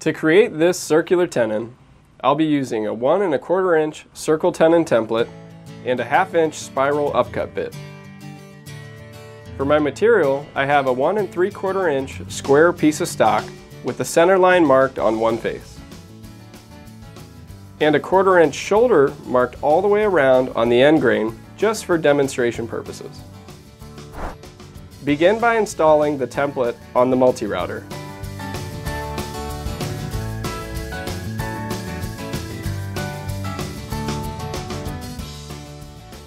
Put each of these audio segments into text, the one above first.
To create this circular tenon, I'll be using a one and a quarter inch circle tenon template and a half inch spiral upcut bit. For my material, I have a one and three quarter inch square piece of stock with the center line marked on one face. And a quarter inch shoulder marked all the way around on the end grain just for demonstration purposes. Begin by installing the template on the multi-router.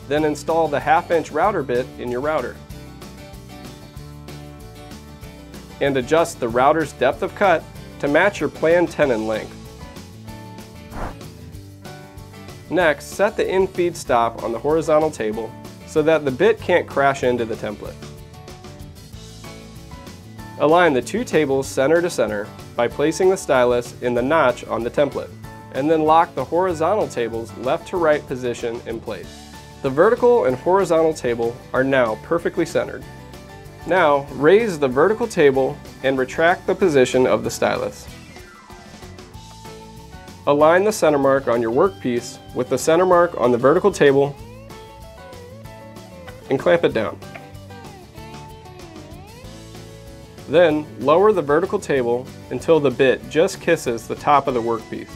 Then install the half inch router bit in your router. And adjust the router's depth of cut to match your planned tenon length. Next, set the in-feed stop on the horizontal table so that the bit can't crash into the template. Align the two tables center to center by placing the stylus in the notch on the template, and then lock the horizontal table's left to right position in place. The vertical and horizontal table are now perfectly centered. Now, raise the vertical table and retract the position of the stylus. Align the center mark on your workpiece with the center mark on the vertical table and clamp it down. Then, lower the vertical table until the bit just kisses the top of the workpiece.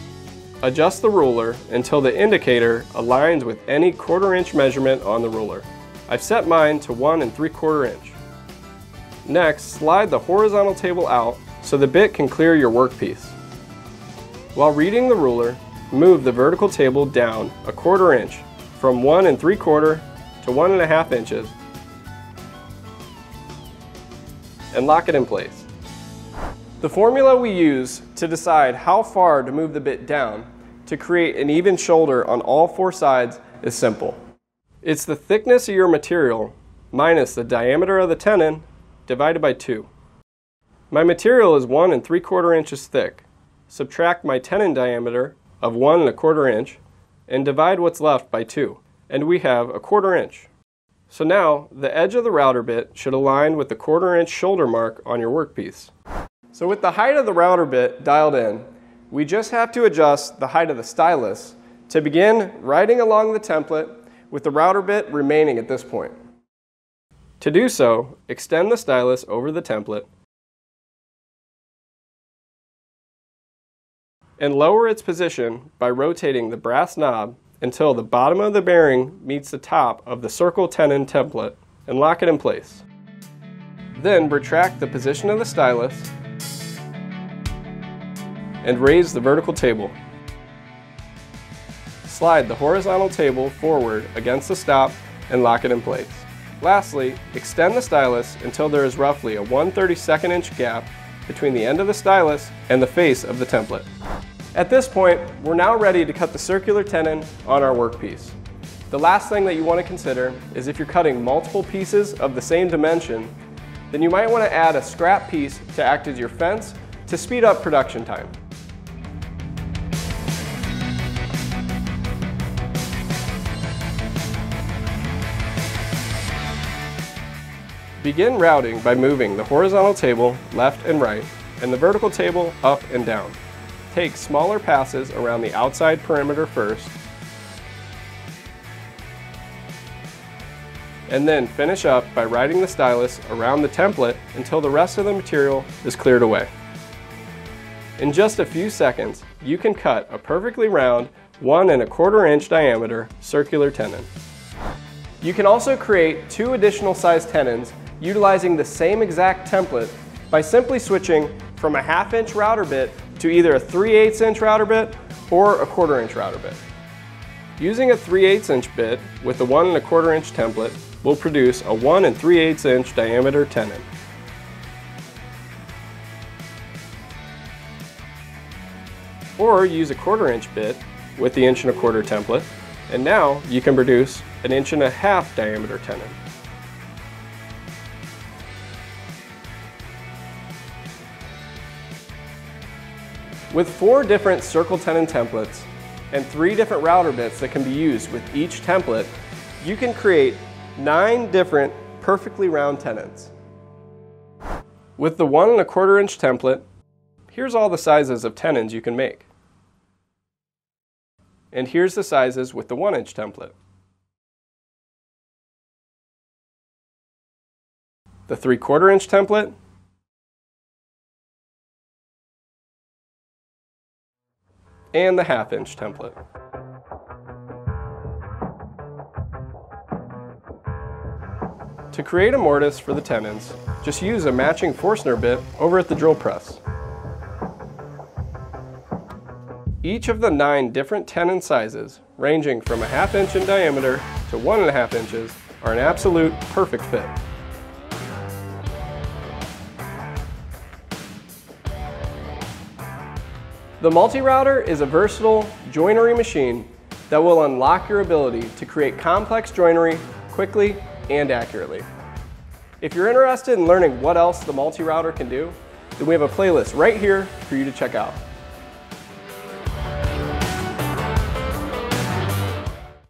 Adjust the ruler until the indicator aligns with any quarter inch measurement on the ruler. I've set mine to 1 and 3 quarter inch. Next, slide the horizontal table out so the bit can clear your workpiece. While reading the ruler, move the vertical table down a quarter inch from 1 and 3 quarter to 1 and a half inches and lock it in place. The formula we use to decide how far to move the bit down to create an even shoulder on all four sides is simple. It's the thickness of your material minus the diameter of the tenon divided by 2. My material is 1 and 3 quarter inches thick. Subtract my tenon diameter of 1 and a quarter inch and divide what's left by 2, and we have a quarter inch. So now, the edge of the router bit should align with the quarter inch shoulder mark on your workpiece. So with the height of the router bit dialed in, we just have to adjust the height of the stylus to begin riding along the template with the router bit remaining at this point. To do so, extend the stylus over the template and lower its position by rotating the brass knob until the bottom of the bearing meets the top of the circle tenon template and lock it in place. Then retract the position of the stylus and raise the vertical table. Slide the horizontal table forward against the stop and lock it in place. Lastly, extend the stylus until there is roughly a 1 32nd inch gap between the end of the stylus and the face of the template. At this point, we're now ready to cut the circular tenon on our workpiece. The last thing that you want to consider is if you're cutting multiple pieces of the same dimension, then you might want to add a scrap piece to act as your fence to speed up production time. Begin routing by moving the horizontal table left and right and the vertical table up and down. Take smaller passes around the outside perimeter first and then finish up by riding the stylus around the template until the rest of the material is cleared away. In just a few seconds, you can cut a perfectly round one and a quarter inch diameter circular tenon. You can also create two additional size tenons utilizing the same exact template by simply switching from a half inch router bit to either a 3 8 inch router bit or a quarter inch router bit. Using a 3 8 inch bit with the 1 and a quarter inch template will produce a 1 and 3 8 inch diameter tenon. Or use a quarter inch bit with the inch and a quarter template and now you can produce an inch and a half diameter tenon. With four different circle tenon templates and three different router bits that can be used with each template, you can create nine different perfectly round tenons. With the one and a quarter inch template, here's all the sizes of tenons you can make. And here's the sizes with the one inch template. The three quarter inch template, and the half inch template. To create a mortise for the tenons, just use a matching Forstner bit over at the drill press. Each of the nine different tenon sizes, ranging from a half inch in diameter to one and a half inches, are an absolute perfect fit. The multi-router is a versatile joinery machine that will unlock your ability to create complex joinery quickly and accurately. If you're interested in learning what else the multi-router can do, then we have a playlist right here for you to check out.